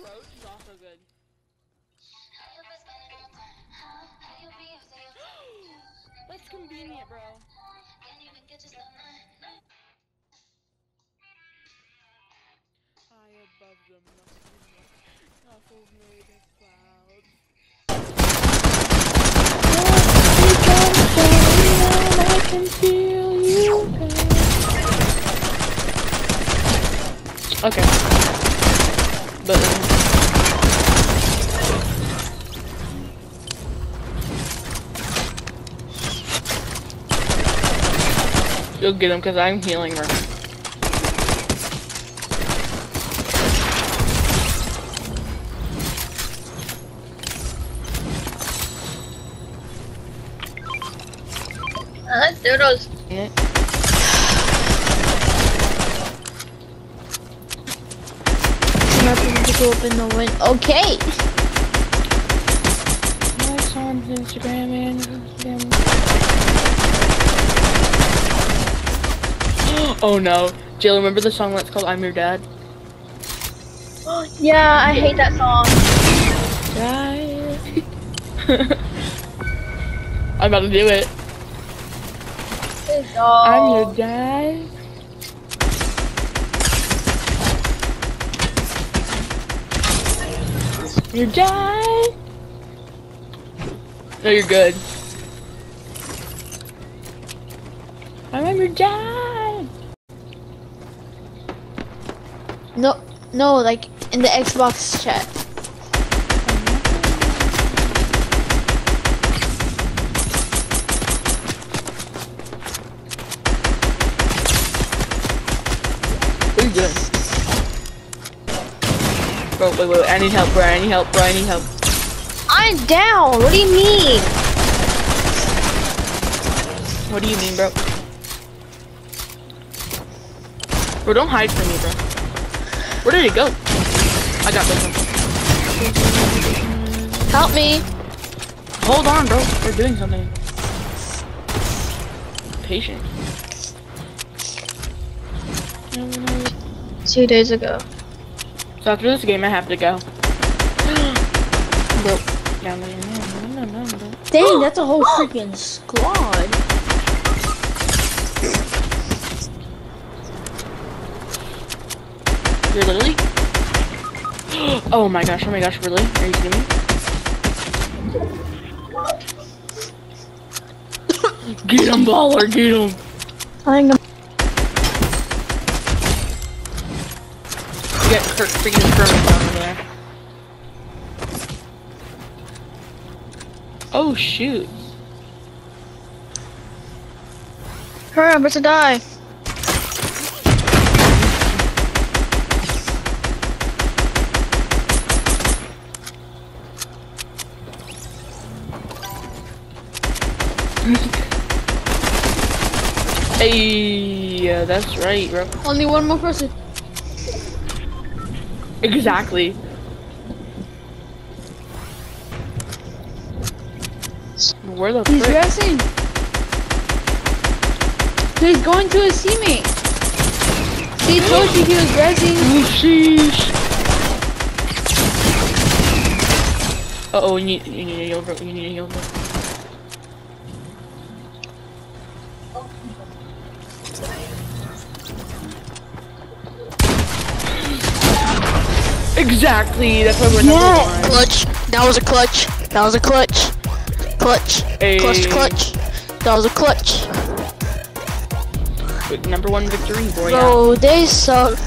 Roach is also good. That's convenient, bro. High above them, nothing nothing made of clouds. I can feel you Okay. But You'll get him because I'm healing her. Uh, doodles. Yeah. Nothing to go up in the wind. Okay. Likes on Instagram and Instagram. Oh no. Jill, remember the song that's called I'm Your Dad? Yeah, I hate that song. I'm about to do it. I'm your dad. Your dad. No, you're good. I'm your dad. No, no, like in the Xbox chat. What are you doing? Bro, wait, wait, I need help, bro. I need help, bro. I need help. I'm down. What do you mean? What do you mean, bro? Bro, don't hide from me, bro. Where did it go? I got this one. Help me. Hold on, bro. We're doing something. Patient. Two days ago. So after this game, I have to go. Dang, that's a whole freaking squad. You're literally. Oh my gosh! Oh my gosh! Really? Are you kidding me? Get him, baller! Get him! I'm gonna Get Kurt freaking skirmish over there. Oh shoot! hurry, I'm about to die. Hey, yeah, that's right, bro. Only one more person. Exactly. Where the He's frick? resting. He's going to his teammate. He told you he was resting. Oh, sheesh. Uh oh, you need, you need a heal, bro. You need a heal, bro. Exactly. That's why we're number one. Clutch. That was a clutch. That was a clutch. Clutch. Hey. Clutch, clutch. That was a clutch. Number one victory, boy. Bro, they suck.